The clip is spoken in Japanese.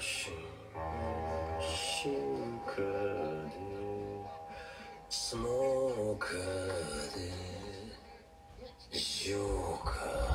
進化でスモーカーで消化